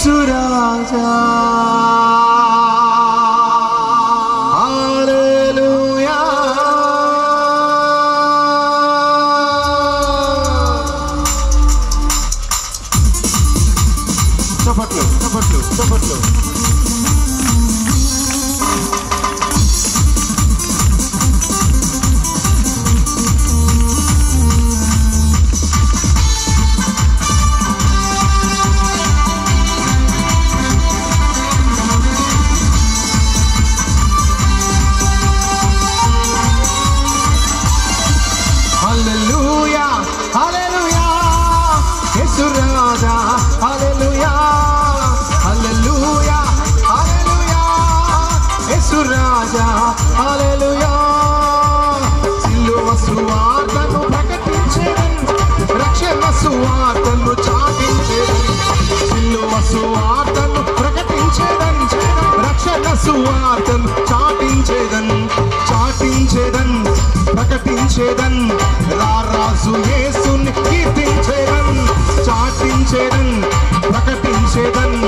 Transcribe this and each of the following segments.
수라자. సువార్తను చాటించేదన్ చాటించేదన్ ప్రకటించేదన్. రారాజు ఏసుని కీర్తించేదన్ చాటించేదన్ ప్రకటించేదన్.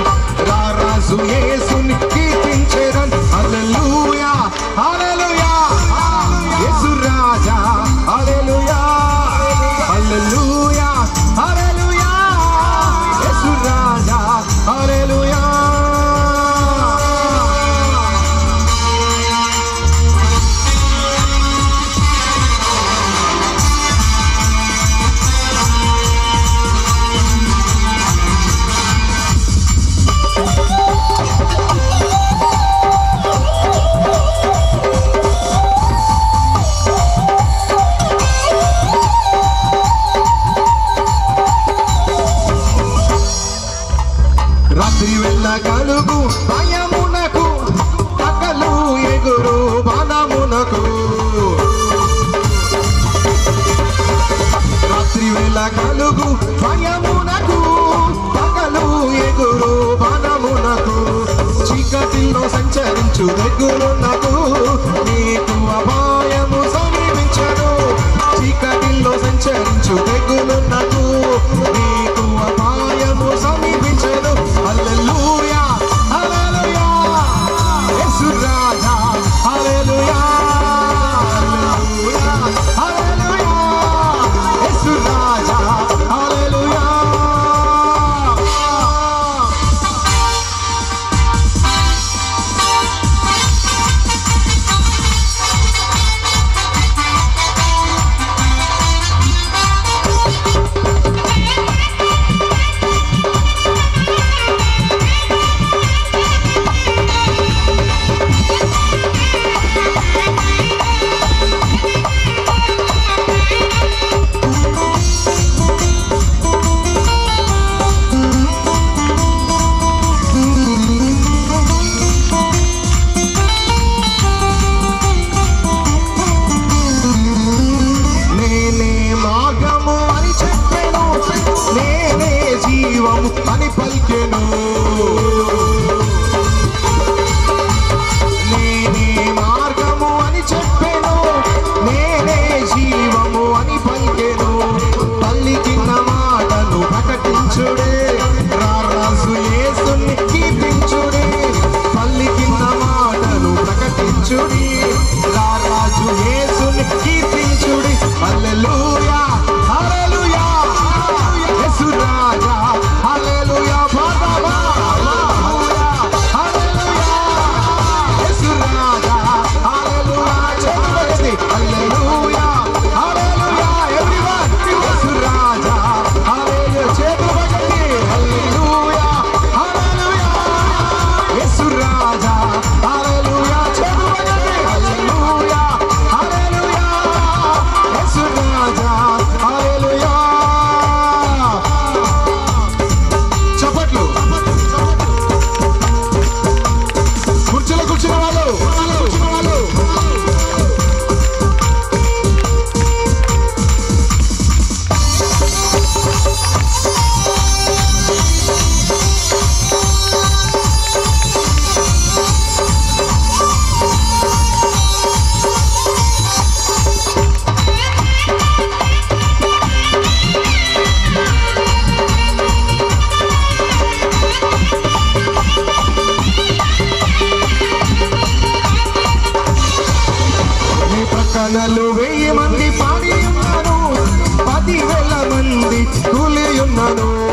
no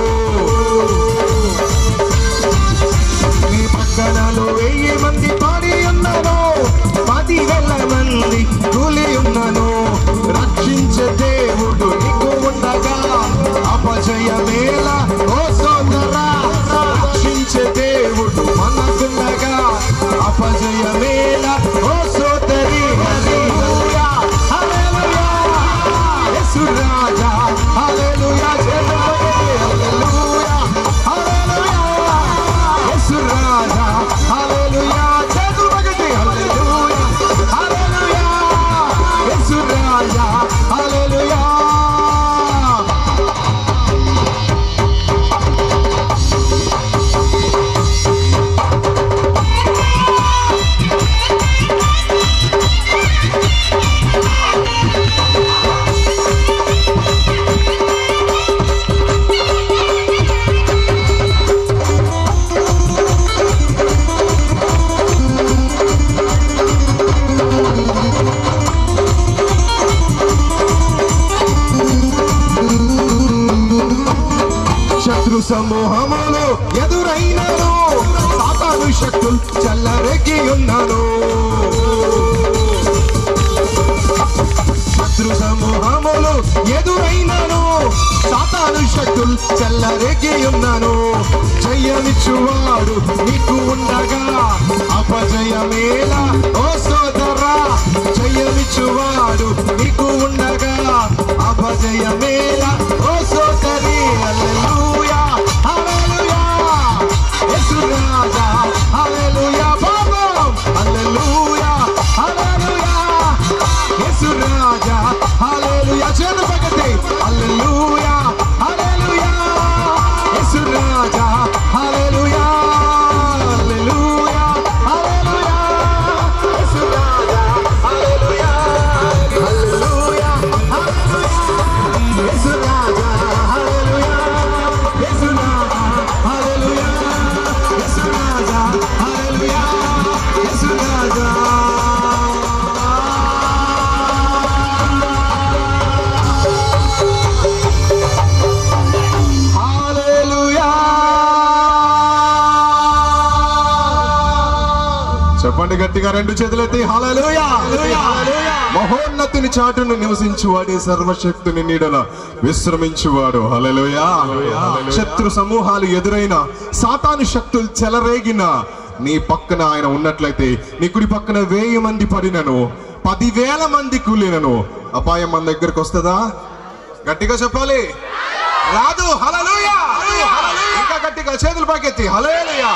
సమూహములు ఎదురైనను. సాతాను శక్తులు చల్లరెక్కి ఉన్నాను. శత్రు సమూహములు ఎదురైనను. సాతాను శక్తులు చల్లరెక్కి ఉన్నాను. జయమిచ్చువాడు నీకు ఉండగా. అపజయమేలా ఓ సోదరా. జయమిచ్చువాడు నీకు చెప్పండి గట్టిగా రెండు చేతులెత్తి. హల్లెలూయా! మహోన్నతుని చాటును నివసించువాడే సర్వశక్తుని నీడల విశ్రమించువాడు. హల్లెలూయా! శత్రు సమూహాలు ఎదురైన సాతాను శక్తులు చెలరేగిన నీ పక్కన ఆయన ఉన్నట్లయితే నీ కుడి పక్కన వెయ్యి మంది పడినను పదివేల మంది కూలినను. అపాయం మన దగ్గరకు వస్తుందా? గట్టిగా చెప్పాలి? రాదు! హల్లెలూయా! ఇంకా గట్టిగా చేతులు పైకెత్తి. హల్లెలూయా!